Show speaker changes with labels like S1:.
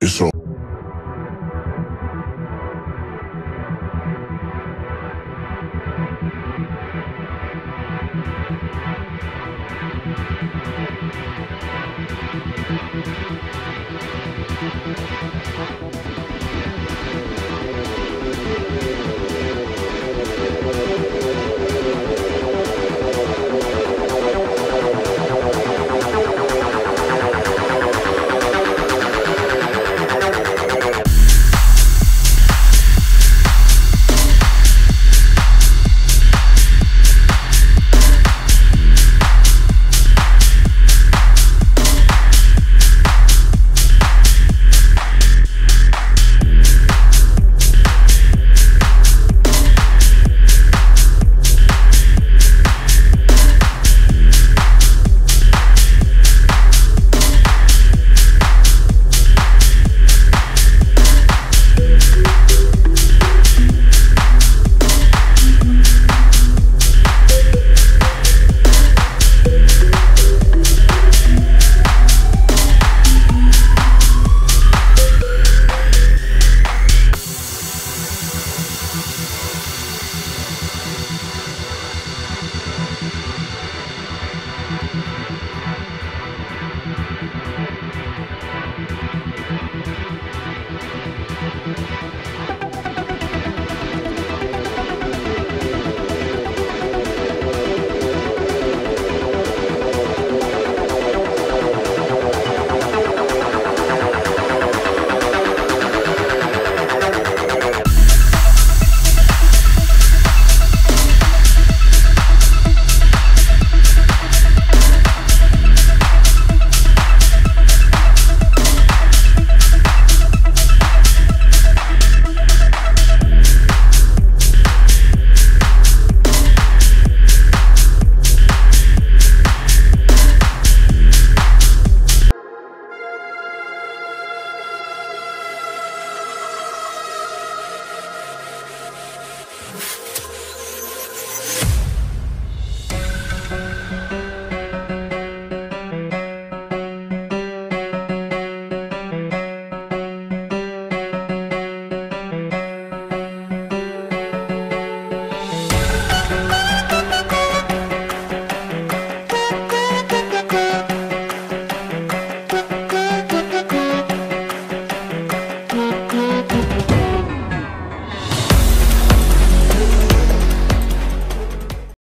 S1: It's on.